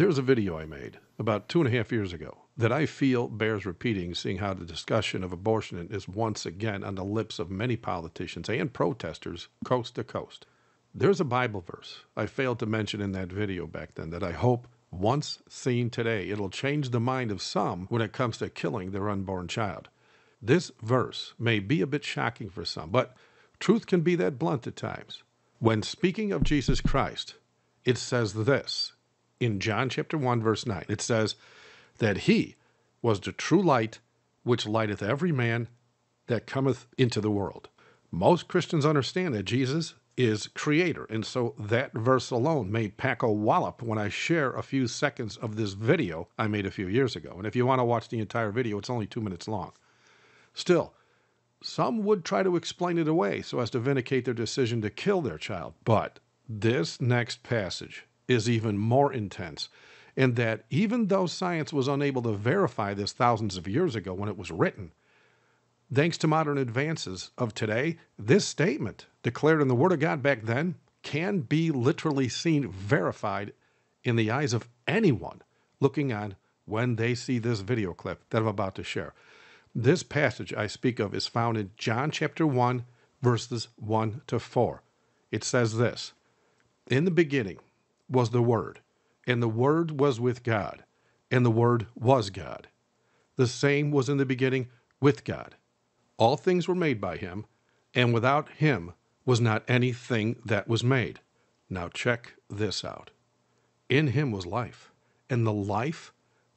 There's a video I made about two and a half years ago that I feel bears repeating, seeing how the discussion of abortion is once again on the lips of many politicians and protesters coast to coast. There's a Bible verse I failed to mention in that video back then that I hope, once seen today, it'll change the mind of some when it comes to killing their unborn child. This verse may be a bit shocking for some, but truth can be that blunt at times. When speaking of Jesus Christ, it says this in John chapter 1, verse 9. It says that he was the true light which lighteth every man that cometh into the world. Most Christians understand that Jesus is creator. And so that verse alone may pack a wallop when I share a few seconds of this video I made a few years ago. And if you want to watch the entire video, it's only two minutes long. Still, some would try to explain it away so as to vindicate their decision to kill their child. But this next passage is even more intense in that even though science was unable to verify this thousands of years ago when it was written, Thanks to modern advances of today, this statement, declared in the Word of God back then, can be literally seen verified in the eyes of anyone looking on when they see this video clip that I'm about to share. This passage I speak of is found in John chapter 1, verses 1 to 4. It says this In the beginning was the Word, and the Word was with God, and the Word was God. The same was in the beginning with God. All things were made by him, and without him was not anything that was made. Now check this out. In him was life, and the life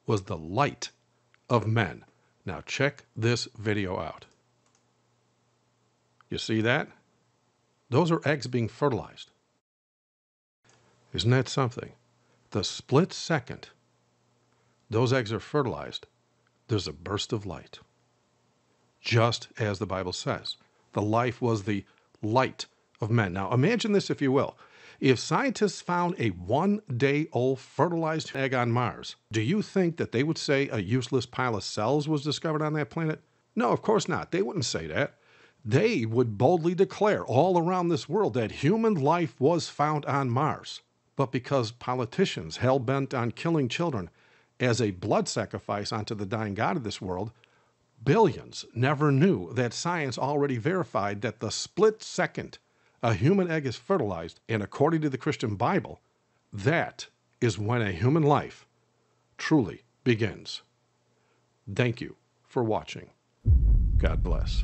was the light of men. Now check this video out. You see that? Those are eggs being fertilized. Isn't that something? The split second those eggs are fertilized, there's a burst of light just as the Bible says. The life was the light of men. Now, imagine this, if you will. If scientists found a one day old fertilized egg on Mars, do you think that they would say a useless pile of cells was discovered on that planet? No, of course not. They wouldn't say that. They would boldly declare all around this world that human life was found on Mars. But because politicians hell bent on killing children as a blood sacrifice onto the dying God of this world, billions never knew that science already verified that the split second a human egg is fertilized, and according to the Christian Bible, that is when a human life truly begins. Thank you for watching. God bless.